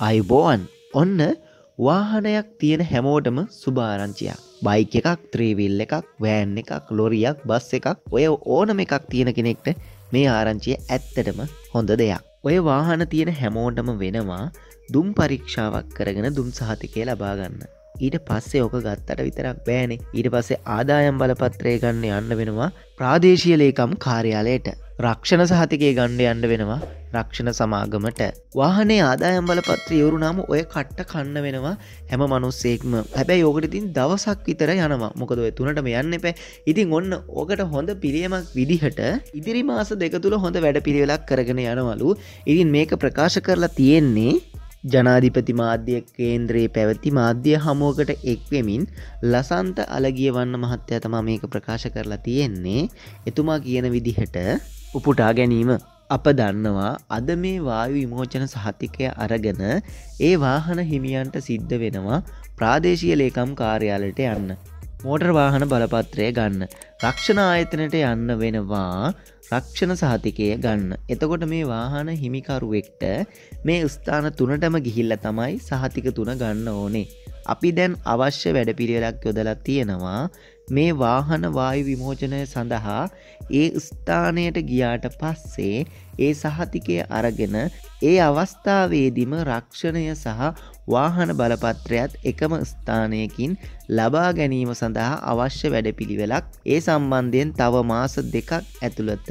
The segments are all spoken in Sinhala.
අයිබෝවන්. ඔන්න වාහනයක් තියෙන හැමෝටම සුභාරංචියක් බයික එකක් ත්‍රීවිල් එකක් වෑන් එකක් ලොරියක් බස් එකක්. ඔය ඕනම එකක් තියෙන කෙනෙක්ට මේ ආරංචිය ඇත්තටම හොඳ දෙයක්. ඔය වාහන තියෙන හැමෝටම වෙනවා දුම් පරීක්ෂාවක් කරගෙන දුම් සහතිකය ලබාගන්න ඊට පස්සේ ඕක ගත්තට විතරක් බෑනේ. ඊට පස්සේ ආදායම් බලපත්‍රය ගන්න යන්න වෙනවා ප්‍රාදේශීය ලේකම් කාර්යාලයට. රක්ෂණ සහතිකය ගණ්ඩ යන්න වෙනවා රක්ෂණ සමාගමට. වාහනේ ආදායම් බලපත්‍ර යවරුනාම ඔය කට්ට කන්න වෙනවා. හැම මනුස්සේක්ම හැබැයි යෝකටඉතින් දවසක් විතර යනවා. මොකද ඔය තුනටම යන්න එපෑ ඉතින් ඔන්න ඕකට හොඳ පිළියමක් විදිහට ඉදිරි මාස දෙක තුළ හොඳ වැඩ පිළිවෙලක් කරගෙන යනවලු. ඉතින් මේක ප්‍රකාශ කරලා තියෙන්නේ ජනාධිපති මාධ්‍ය කේන්ද්‍රයේ පැවති මාධ්‍ය හමුවකට එක්වෙමින් ලසන්ත අලගිය වන්න මහත්තය තමා මේක ප්‍රකාශ කරලා තියෙන්නේ. එතුමා කියන විදිහට උපුටා ගැනීම අප දන්නවා අද මේ වායු විමෝචන සහතිකය අරගෙන ඒ වාහන හිමියන්ට සිද්ධ වෙනවා ප්‍රාදේශීය ලේකම් කාර්යාලට යන්න. මෝටර් වාහන බලපත්‍රය ගන්න. රක්ෂණ ආයතනට යන්න වෙනවා රක්ෂණ සහතිකය ගන්න. එතකොට මේ වාහන හිමිකරුවෙක්ට මේ ස්ථාන තුනටම ගිහිල්ල තමයි සහතික තුන ගන්න ඕනේ. අපි දැන් අවශ්‍ය වැඩපිළිවෙලක් යොදලත් තියෙනවා. මේ වාහන වායු විමෝචනය සඳහා ඒ ස්ථානයට ගියාට පස්සේ ඒ සහතිකය අරගෙන ඒ අවස්ථාවේදිම රක්ෂණය සහ වාහන බලපත්‍රයත් එකම ස්ථානයකින් ලබා ගැනීම සඳහා අවශ්‍ය වැඩපිළිවෙලක්. ඒ සම්බන්ධයෙන් තව මාස දෙකක් ඇතුළත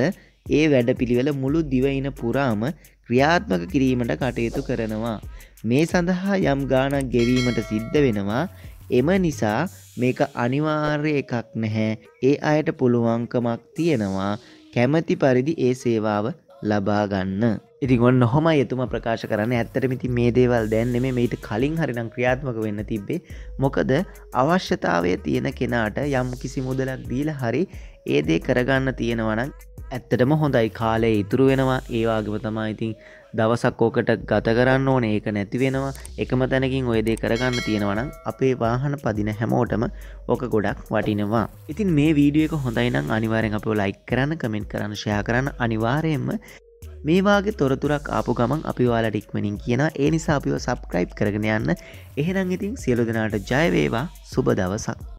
ඒ වැඩපිළිවෙල මුළු දිවයින පුරාම ක්‍රියාත්මක කිරීමට කටයුතු කරනවා. මේ සඳහා යම් ගානක් ගෙවීමට සිද්ධ වෙනවා. එම නිසා මේක අනිවාර්ය එකක් නැහැ. ඒ අයට පුළුවන්කමක් තියෙනවා. කැමති පරිදි ඒ සේවාව ලබාගන්න ඉතින් ඔන්න හොම එතුම ප්‍රකාශ කරන්න. ඇත්තරමිති මේ දේවල් දැන්නෙම මේට කලින් හරිනම් ක්‍රියාත්මක වෙන්න තිබ්බේ. මොකද අවශ්‍යතාවය තියෙන කෙනාට යම් කිසි මුදලක් දීල හරි ඒදේ කරගන්න තියෙනවනම් ඇත්තටම හොඳයි. කාලය ඉතුරු වෙනවා. ඒවාගම තමා ඉතින් දවසක් ඕකට ගත කරන්න ඕන. ඒක නැති වෙනවා. එකම තැනකින් ඔයදේ කරගන්න තියෙනවනම් අපේ වාහන පදින හැමෝටම ඕක ගොඩක් වටිනවා. ඉතින් මේ වීඩියක හොඳයිනම් අනිවාරෙන් අප ලයික් කරන්න කමෙන්ට් කරන්න ෂයා කරන්න අනිවාරයෙන්ම මේවාගේ තොරතුරක් ආපු ගමන් අපි වාලට ඉක්මනින් කියන ඒ නිසා අපිව සබස්ක්‍රයිබ් කරගෙන යන්න. එහෙනම් ඉතින් සියලු දෙනාට ජයවේවා සුබ දවසක්.